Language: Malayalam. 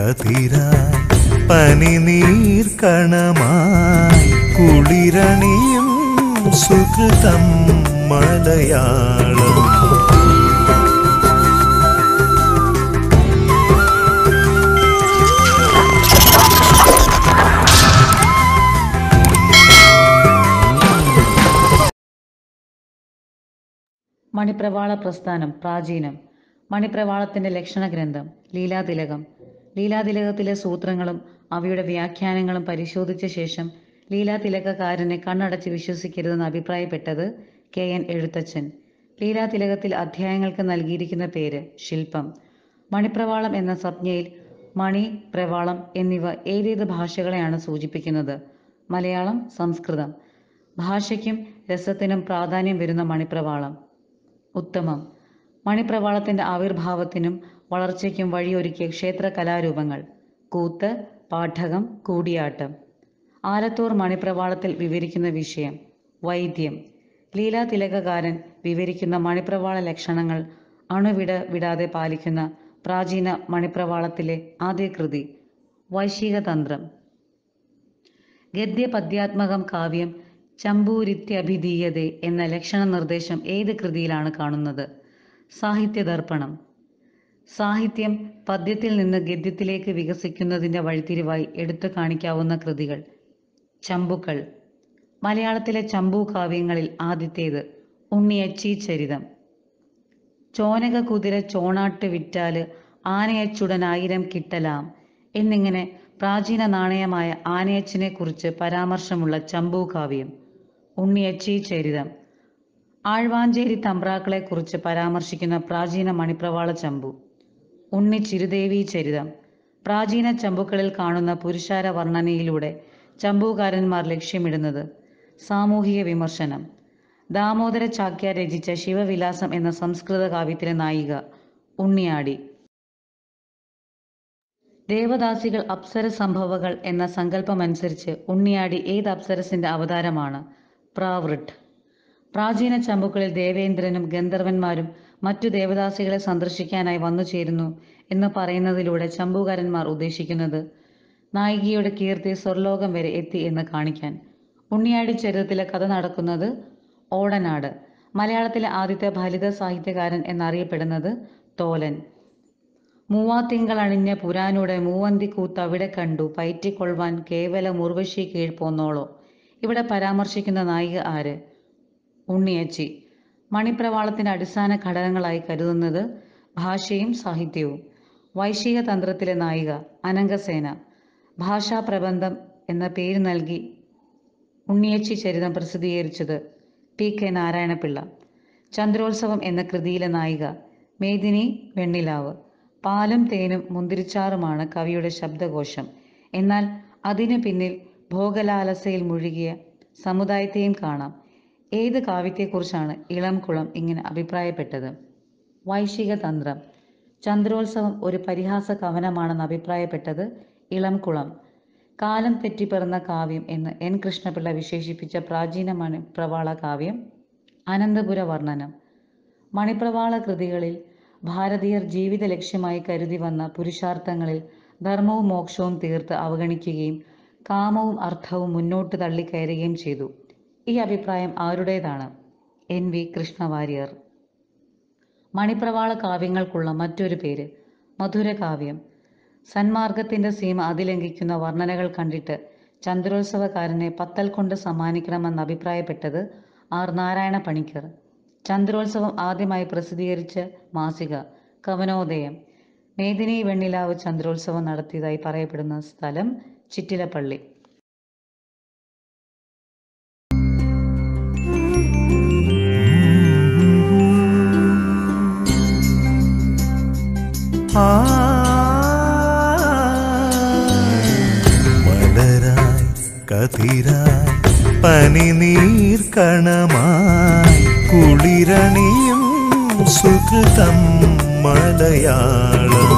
കതിരായി പനിനീർ കണമായി കുളിരണിയും സുഹൃതം മലയാളം. മണിപ്രവാള പ്രസ്ഥാനം പ്രാചീനം. മണിപ്രവാളത്തിന്റെ ലക്ഷണഗ്രന്ഥം ലീലാതിലകം ലീലാതിലകത്തിലെ സൂത്രങ്ങളും അവയുടെ വ്യാഖ്യാനങ്ങളും പരിശോധിച്ച ശേഷം ലീലാതിലകക്കാരനെ കണ്ണടച്ച് വിശ്വസിക്കരുതെന്ന് അഭിപ്രായപ്പെട്ടത് കെ എൻ എഴുത്തച്ഛൻ. ലീലാതിലകത്തിൽ അധ്യായങ്ങൾക്ക് നൽകിയിരിക്കുന്ന പേര് ശില്പം. മണിപ്രവാളം എന്ന സംജ്ഞയിൽ മണി പ്രവാളം എന്നിവ ഏതേത് ഭാഷകളെയാണ് സൂചിപ്പിക്കുന്നത്? മലയാളം സംസ്കൃതം. ഭാഷയ്ക്കും രസത്തിനും പ്രാധാന്യം വരുന്ന മണിപ്രവാളം. ഉത്തമം. മണിപ്രവാളത്തിന്റെ ആവിർഭാവത്തിനും വളർച്ചയ്ക്കും വഴിയൊരുക്കിയ ക്ഷേത്ര കലാരൂപങ്ങൾ കൂത്ത് പാഠകം കൂടിയാട്ടം. ആലത്തൂർ മണിപ്രവാളത്തിൽ വിവരിക്കുന്ന വിഷയം വൈദ്യം. ലീലാ തിലകകാരൻ വിവരിക്കുന്ന മണിപ്രവാള ലക്ഷണങ്ങൾ അണുവിട വിടാതെ പാലിക്കുന്ന പ്രാചീന മണിപ്രവാളത്തിലെ ആദ്യ കൃതി വൈശികതന്ത്രം ഗദ്യപദ്യാത്മകം കാവ്യം ചമ്പൂരിത്യഭിധീയതേ എന്ന ലക്ഷണ നിർദ്ദേശം ഏത് കൃതിയിലാണ് കാണുന്നത്? സാഹിത്യദർപ്പണം. സാഹിത്യം പദ്യത്തിൽ നിന്ന് ഗദ്യത്തിലേക്ക് വികസിക്കുന്നതിന്റെ വഴിത്തിരിവായി എടുത്തു കാണിക്കാവുന്ന കൃതികൾ. ചമ്പുക്കൾ മലയാളത്തിലെ ചമ്പു കാവ്യങ്ങളിൽ ആദ്യത്തേത് ഉണ്ണിയച്ചി ചരിതം. ചോനക കുതിര ചോണാട്ട് വിറ്റാൽ ആനയച്ചുടൻ ആയിരം കിട്ടലാം എന്നിങ്ങനെ പ്രാചീന നാണയമായ ആനയച്ചിനെ കുറിച്ച് പരാമർശമുള്ള ചമ്പു കാവ്യം. ഉണ്ണിയച്ചി ചരിതം. ആഴ്വാഞ്ചേരി തമ്പ്രാക്കളെ കുറിച്ച് പരാമർശിക്കുന്ന പ്രാചീന മണിപ്രവാള ചമ്പു. ഉണ്ണി ചിരുദേവി ചരിതം. പ്രാചീന ചമ്പുക്കളിൽ കാണുന്ന പുരുഷാര വർണനയിലൂടെ ചമ്പുകാരന്മാർ ലക്ഷ്യമിടുന്നത് സാമൂഹിക വിമർശനം. ദാമോദര ചാക്യ രചിച്ച ശിവവിലാസം എന്ന സംസ്കൃത കാവ്യത്തിലെ നായിക ഉണ്ണിയാടി. ദേവദാസികൾ അപ്സര സംഭവകൾ എന്ന സങ്കല്പമനുസരിച്ച് ഉണ്ണിയാടി ഏത് അപ്സരസിന്റെ അവതാരമാണ്? പ്രാവൃട്ട്. പ്രാചീന ചമ്പുക്കളിൽ ദേവേന്ദ്രനും ഗന്ധർവന്മാരും മറ്റു ദേവദാസികളെ സന്ദർശിക്കാനായി വന്നു ചേരുന്നു എന്ന് പറയുന്നതിലൂടെ ചമ്പൂകാരന്മാർ ഉദ്ദേശിക്കുന്നത് നായികയുടെ കീർത്തി സ്വർലോകം വരെ എത്തി എന്ന് കാണിക്കാൻ. ഉണ്ണിയാടി ചരിത്രത്തിലെ കഥ നടക്കുന്നത് ഓടനാട് മലയാളത്തിലെ ആദ്യത്തെ ഫലിത സാഹിത്യകാരൻ എന്നറിയപ്പെടുന്നത് തോലൻ. മൂവാത്തിങ്കളണിഞ്ഞ പുരാനൂടെ പുരാനുടെ മൂവന്തി കൂത്ത് അവിടെ കണ്ടു. പയറ്റിക്കൊള്ളുവാൻ കേവല മുർവശി കീഴ് പോന്നോളോ ഇവിടെ പരാമർശിക്കുന്ന നായിക ആര്? ഉണ്ണിയച്ചി. മണിപ്രവാളത്തിന്റെ അടിസ്ഥാന ഘടകങ്ങളായി കരുതുന്നത് ഭാഷയും സാഹിത്യവും. വൈശിക തന്ത്രത്തിലെ നായിക അനങ്കസേന ഭാഷാപ്രബന്ധം എന്ന പേര് നൽകി ഉണ്ണിയച്ചി ചരിതം പ്രസിദ്ധീകരിച്ചത് പി കെ നാരായണപിള്ള. ചന്ദ്രോത്സവം എന്ന കൃതിയിലെ നായിക മേദിനി വെണ്ണിലാവ്. പാലും തേനും മുന്തിരിച്ചാറുമാണ് കവിയുടെ ശബ്ദകോശം. എന്നാൽ അതിനു പിന്നിൽ ഭോഗലാലസയിൽ മുഴുകിയ സമുദായത്തെയും കാണാം. ഏത് കാവ്യത്തെക്കുറിച്ചാണ് ഇളംകുളം ഇങ്ങനെ അഭിപ്രായപ്പെട്ടത്? വൈശിക തന്ത്രം. ചന്ദ്രോത്സവം ഒരു പരിഹാസ കവനമാണെന്ന് അഭിപ്രായപ്പെട്ടത് ഇളംകുളം കാലം തെറ്റിപ്പിറന്ന കാവ്യം എന്ന് എൻ. കൃഷ്ണപിള്ള വിശേഷിപ്പിച്ച പ്രാചീനമാണ് മണിപ്രവാള കാവ്യം അനന്തപുര വർണനം മണിപ്രവാള കൃതികളിൽ ഭാരതീയർ ജീവിത ലക്ഷ്യമായി കരുതി വന്ന പുരുഷാർത്ഥങ്ങളിൽ ധർമ്മവും മോക്ഷവും തീർത്ത് അവഗണിക്കുകയും കാമവും അർത്ഥവും മുന്നോട്ട് തള്ളിക്കയറുകയും ചെയ്തു. ഈ അഭിപ്രായം ആരുടേതാണ്? എൻ വി കൃഷ്ണ വാര്യർ മണിപ്രവാള കാവ്യങ്ങൾക്കുള്ള മറ്റൊരു പേര് മധുരകാവ്യം. സന്മാർഗത്തിന്റെ സീമ അതിലംഘിക്കുന്ന വർണനകൾ കണ്ടിട്ട് ചന്ദ്രോത്സവകാരനെ പത്തൽ കൊണ്ട് സമ്മാനിക്കണമെന്ന് അഭിപ്രായപ്പെട്ടത് ആർ നാരായണ പണിക്കർ. ചന്ദ്രോത്സവം ആദ്യമായി പ്രസിദ്ധീകരിച്ച മാസിക കവനോദയം. മേദിനി വെണ്ണിലാവ് ചന്ദ്രോത്സവം നടത്തിയതായി പറയപ്പെടുന്ന സ്ഥലം ചിറ്റിലപ്പള്ളി. മലരായി കതിരായി പനിനീർ കണമായി കുളിരണിയും സുഹൃതം മലയാളം.